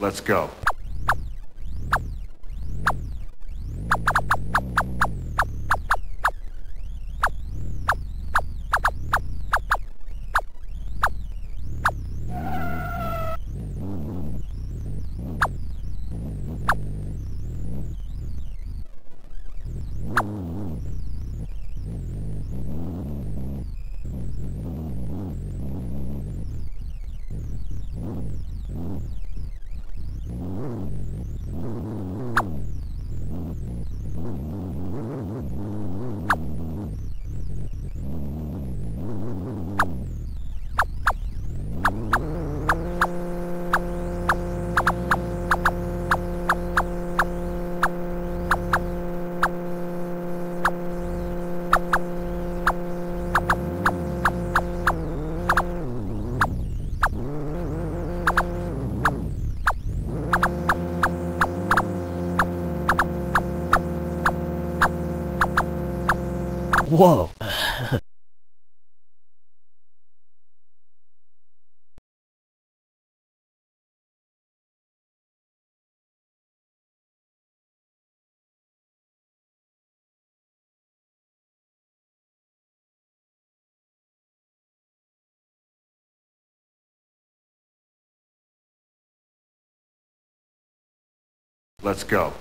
Let's go. Whoa. Let's go.